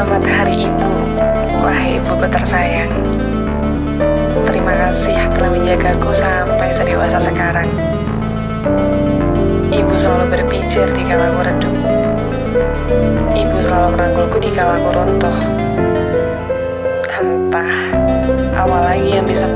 Selamat Hari Ibu, wahai ibuku tersayang. Terima kasih telah menjagaku sampai sedewasa sekarang. Ibu selalu berpijak di kala aku redup. Ibu selalu merangkulku di kala aku runtuh. Entah apa lagi yang bisa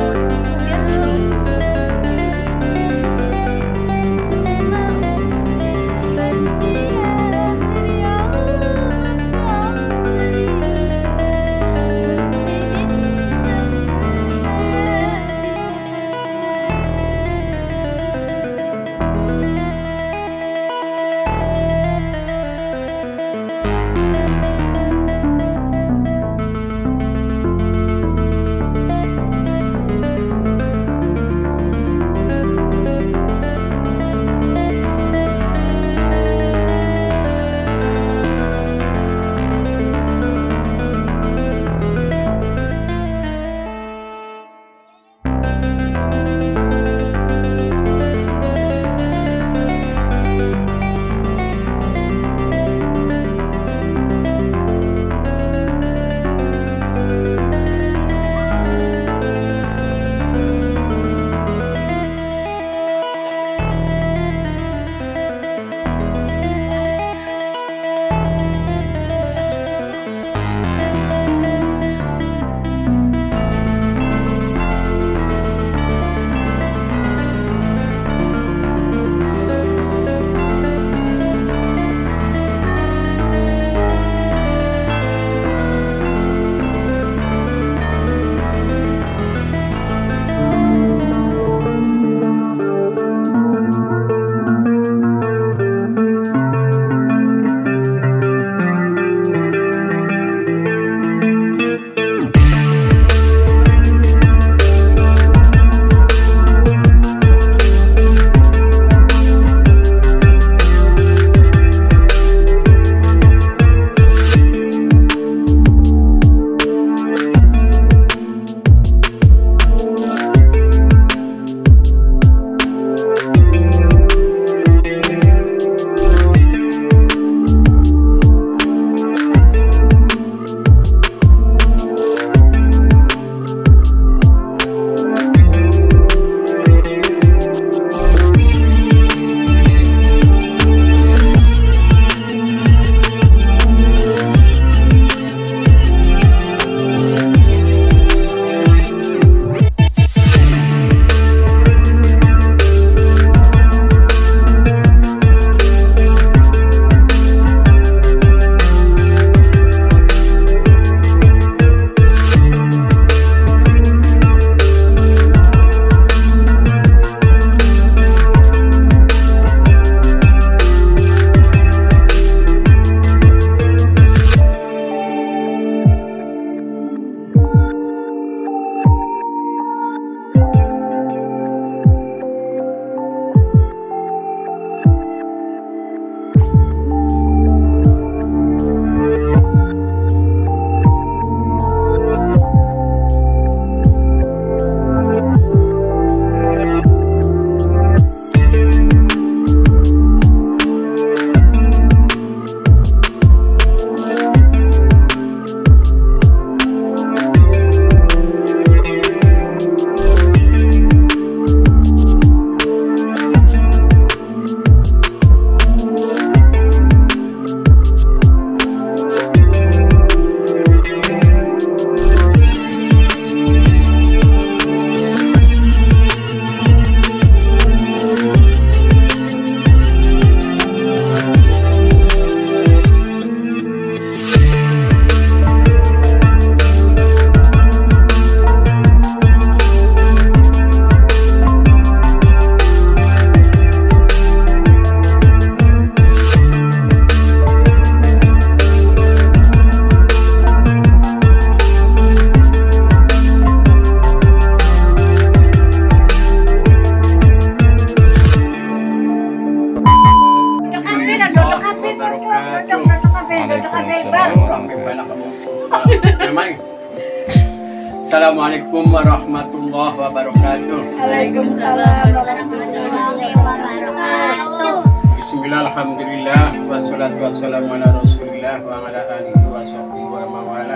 warahmatullahi wabarakatuh. Waalaikumsalam warahmatullahi wabarakatuh. Bismillah, alhamdulillah, wassalatu wassalamu ala rasulillah wa ala alihi wa sahbihi wa man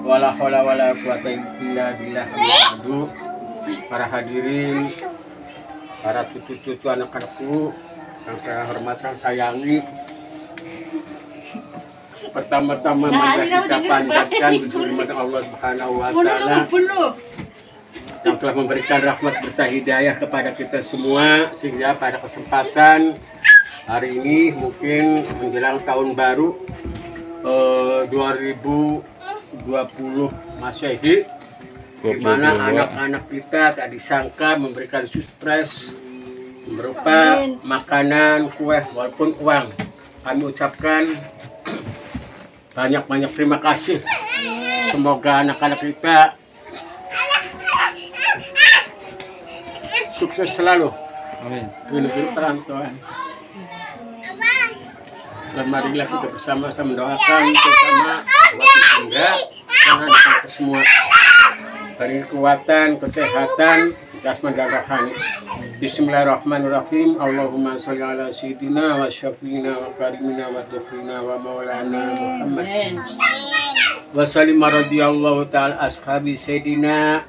Wala haula wala quwata illa billah. Aduh. Para hadirin, para cucu-cucu anak-anakku yang saya hormat, saya sayangi. Pertama-tama mari kita panjatkan bersyukur Allah Subhanahu wa taala yang telah memberikan rahmat berkah hidayah kepada kita semua sehingga pada kesempatan hari ini mungkin menjelang tahun baru eh, 2020 Masehi di mana anak-anak kita tak disangka memberikan surprise berupa makanan, kue walaupun uang. Kami ucapkan banyak-banyak terima kasih. Semoga anak-anak kita sukses selalu. Amin. Negeri perantauan. Dan marilah kita bersama-sama mendoakan bersama waktu tangga anak semua beri kekuatan, kesehatan, jasmani dan rohani. Bismillahirrahmanirrahim. Allahumma sholli ala sayyidina wa syafiina wa karimina wa dukhrina wa maulana Muhammad. Wa sallim radhiyallahu ta'ala ashabi sayyidina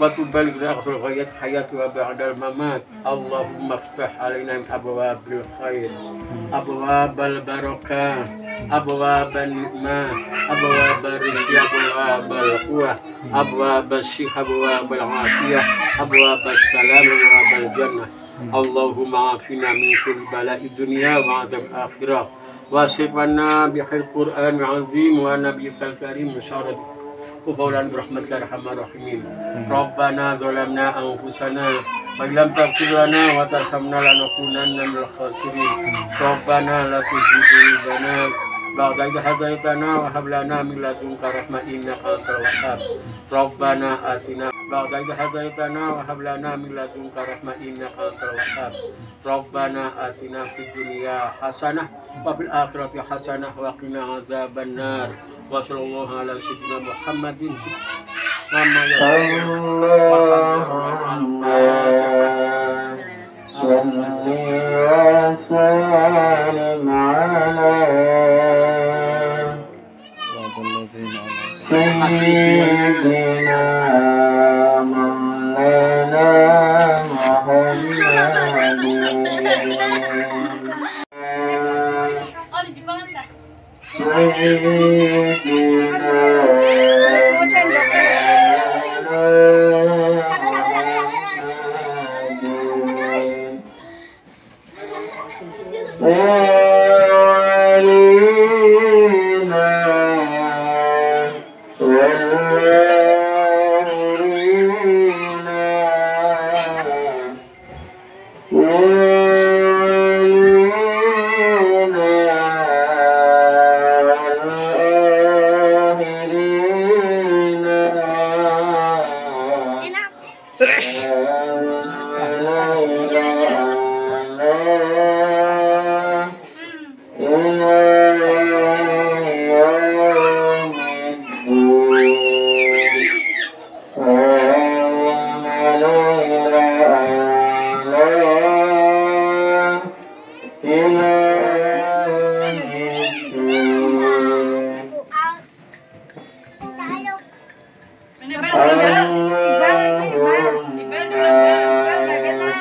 وتبلغنا الغايات حياة وبعد الممات. اللهم افتح علينا أبواب الخير أبواب البركة أبواب النعمة أبواب الرزق أبواب القوة أبواب الصحة أبواب العافية أبواب السلام أبواب الجنة. اللهم عافنا من كل بلاء الدنيا وعذاب الآخرة. واصرف بخير القرآن العظيم ونبيك الكريم شر وقولا برحمتك يا أرحم الراحمين. ربنا ظلمنا أنفسنا وإن لم تغفر لنا وترحمنا لنكونن من الخاسرين. ربنا لا تزغ قلوبنا بعد إذ هديتنا وهب لنا من لدنك رحمة إنك أنت الوهاب. ربنا آتنا بعد إذ هديتنا وهب لنا من لدنك رحمة إنك أنت الوهاب. ربنا آتنا في الدنيا حسنة وفي الآخرة حسنة وقنا عذاب النار. وصلى الله على سيدنا محمد محمد صل وسلم. على سيدنا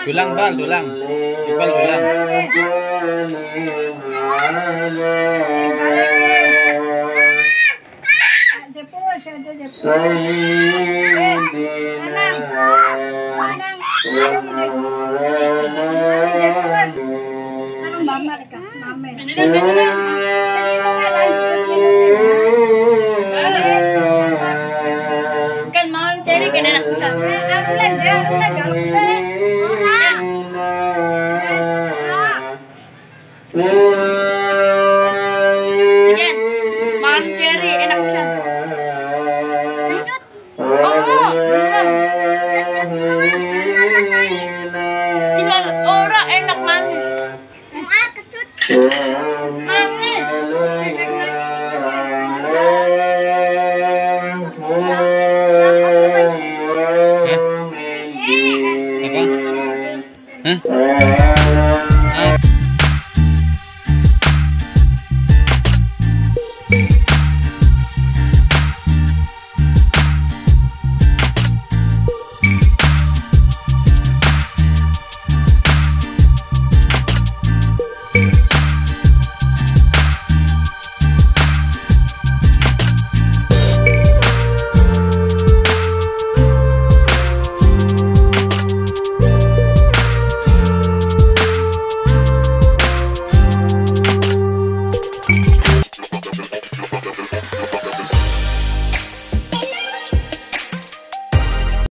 dulang bal dulang. Bal dulang. Sayyidina Anang Anang Anang Anang Anang Anang Anang Anang Anang Anang Música